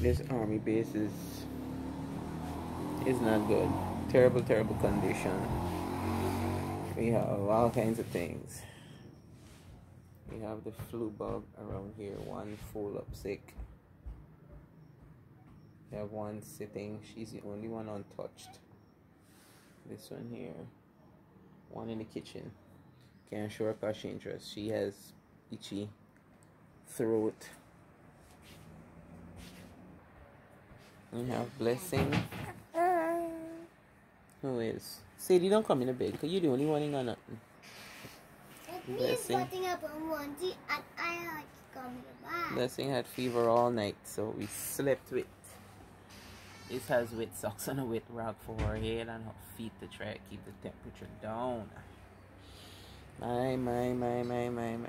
this army base is is not good. Terrible, terrible condition. We have all kinds of things. We have the flu bug around here, one full up sick. We have one sitting, she's the only one untouched. This one here. One in the kitchen. Can't show her because she has itchy throat. We have blessing. Who is? Sadie, don't come in the bed because you're the only one in got nothing. Blessing. Blessing had fever all night, so we slept with. This has wet socks and a wet rag for her head and her feet to try to keep the temperature down. My, my, my, my, my, my.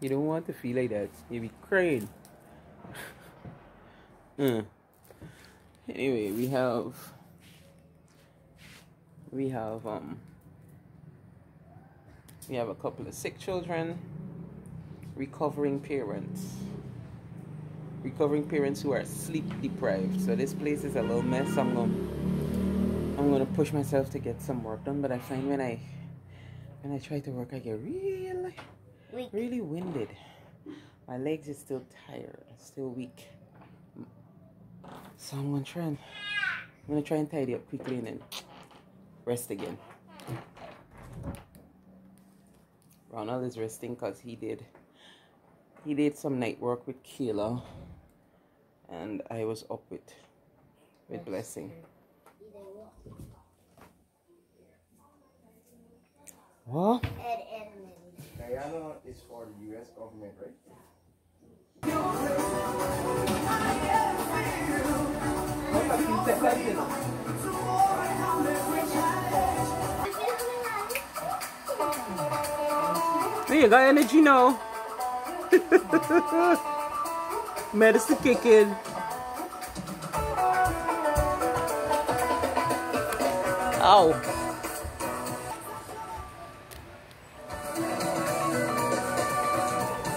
You don't want to feel like that. You be crying. mm. Anyway, we have we have um we have a couple of sick children, recovering parents. Recovering parents who are sleep deprived. So this place is a little mess. I'm gonna I'm gonna push myself to get some work done, but I find when I when I try to work I get really weak. really winded. My legs are still tired, still weak. So I'm gonna try and I'm gonna try and tidy up quickly and then rest again. Ronald is resting because he did he did some night work with Kayla and I was up with with Blessing. What? Guyana is for the U.S. government, right? you got energy now. Medicine kicking. Ow.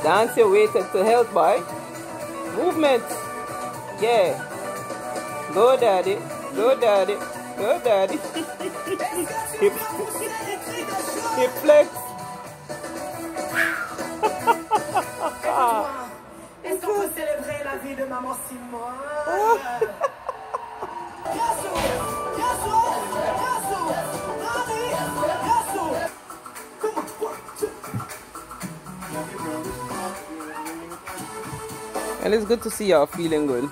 Dance your way to, to health, boy. Movement. Yeah. Go, daddy. Go, daddy. Go, daddy. hip, hip flex. Est-ce qu'on peut célébrer la vie de maman Simone And it's good to see y'all feeling good.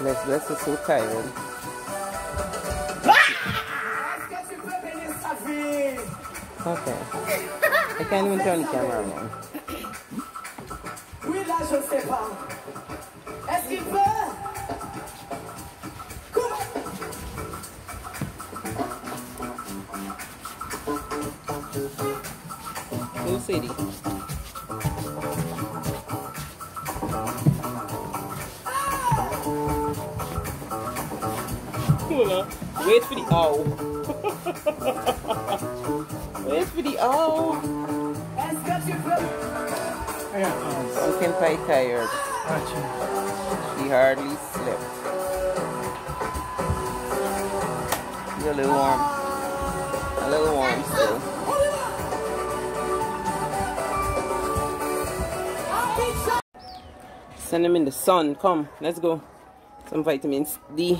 Bless, bless is so tired. Okay. I can't even turn the camera on. City. Wait for the O. Wait for the O. Pumpkin pie tired. She hardly slept. She's a little warm. A little warm still. Send them in the sun. Come, let's go. Some vitamins D.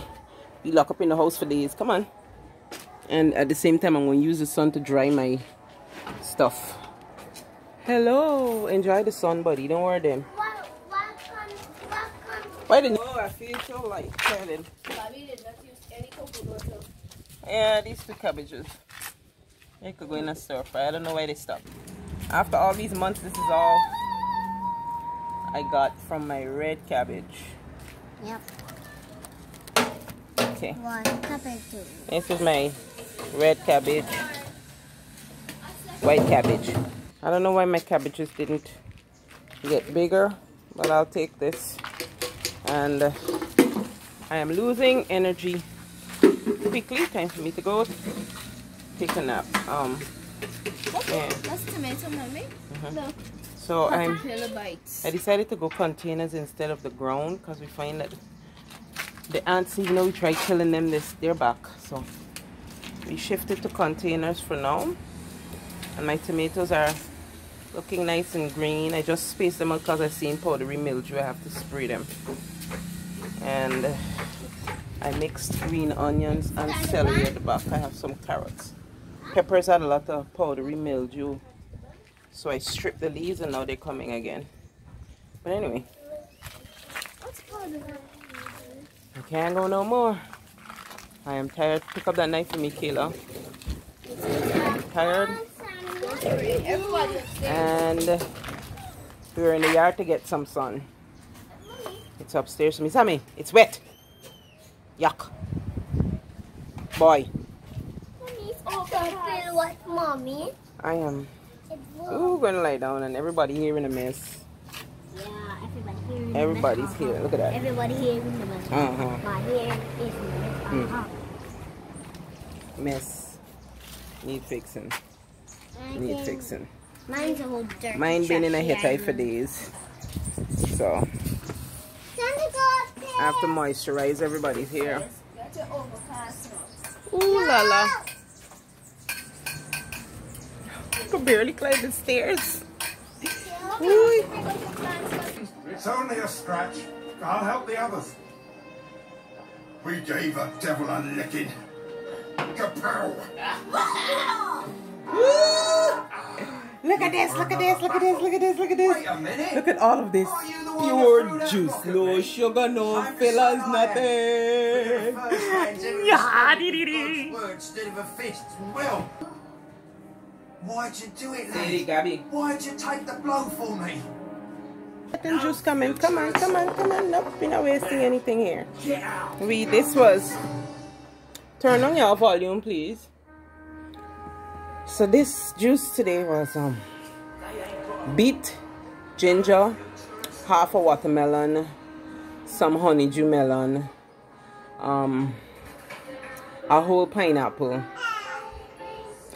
Be locked up in the house for days. Come on. And at the same time, I'm going to use the sun to dry my stuff. Hello. Enjoy the sun, buddy. Don't worry them. Why didn't Oh, I feel so light. Kevin. Yeah, these two cabbages. They could go in a stir fry. I don't know why they stopped. After all these months, this is all I got from my red cabbage. Yep. Okay. One cabbage. This is my red cabbage. White cabbage. I don't know why my cabbages didn't get bigger, but I'll take this. And uh, I am losing energy quickly. Time for me to go take a nap. Um, Okay, Yeah. that's tomato, mommy. Look, so I'm. I decided to go containers instead of the ground because we find that the ants, even though we try killing them, this they're back. So we shifted to containers for now. And my tomatoes are looking nice and green. I just spaced them out because I've seen powdery mildew. I have to spray them. And I mixed green onions and celery at the back. I have some carrots. Peppers had a lot of powdery mildew. So I stripped the leaves and now they're coming again. But anyway, I can't go no more. I am tired. Pick up that knife for me, Kayla. Tired. And we were in the yard to get some sun. It's upstairs for me. Sammy, it's wet. Yuck. Boy, feel what, mommy? I am It will. ooh, gonna lie down and everybody here in a mess. Yeah, everybody here. in Everybody's mess. here. Look at that. Everybody here in the mess. Uh-huh. My hair is in the mess. Mm. Uh-huh. Mess. Need fixing. I Need think fixing. Mine's a whole dirty. Mine been in a trashy Hittite for days. So Santa Claus I have to moisturize everybody's hair. Got your overpass now. Ooh la la. I could barely climb the stairs. Ooh. It's only a scratch. I'll help the others. We gave a devil a licking. Kapow! Look at this, look at this, look at this, look at this, look at Wait this. a minute. Look at all of this. Are you the one that Pure juice, no sugar, no fillers, nothing. First hands ever Yeah, spoken dee-dee-dee. God's instead of a fist. Well, why'd you do it, Say lad? Gabby. Why'd you take the blow for me? Let them juice come in. Come on, come on, come on. Nope, we're not wasting anything here. We, this was, turn on your volume, please. So this juice today was um beet, ginger, half a watermelon, some honeydew melon, um, a whole pineapple.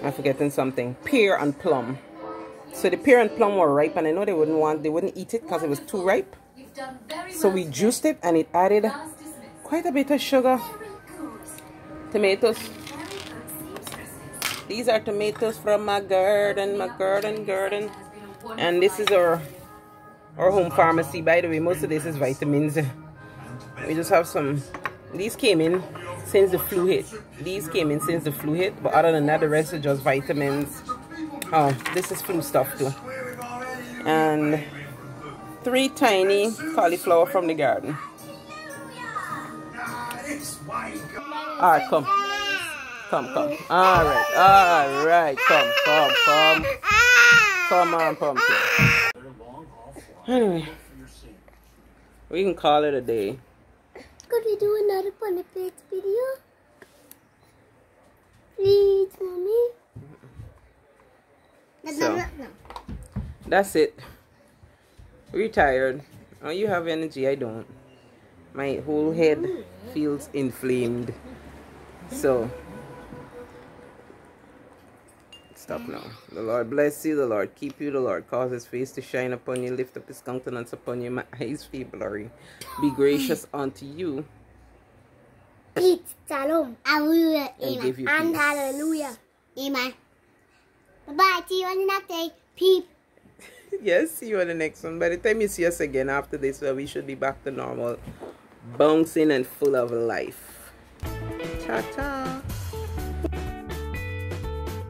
I'm forgetting something. Pear and plum. So the pear and plum were ripe, and I know they wouldn't want, they wouldn't eat it because it was too ripe. So we juiced it, and it added quite a bit of sugar. Tomatoes. These are tomatoes from my garden, my garden, garden. And this is our our home pharmacy. By the way, most of this is vitamins. We just have some. These came in since the flu hit. These came in since the flu hit, but other than that, the rest are just vitamins. Oh, this is flu stuff too. And three tiny cauliflower from the garden. This way, go. All right, come. Come, come. All right, all right. Come, come, come. Come on, pumpkin. Anyway, we can call it a day. Could we do another Funny Plates video? Please, mommy. No, So. That's it. Retired. Oh, you have energy. I don't. My whole head mm. feels inflamed. So, stop now. The Lord bless you. The Lord keep you. The Lord cause his face to shine upon you. Lift up his countenance upon you. My eyes feel blurry. Be gracious mm. unto you. Peace, shalom, hallelujah, And amen, give you and peace. hallelujah, amen. Bye-bye, see you on the next day. Peace. yes, see you on the next one. By the time you see us again after this, well, we should be back to normal, bouncing and full of life. Ta ta.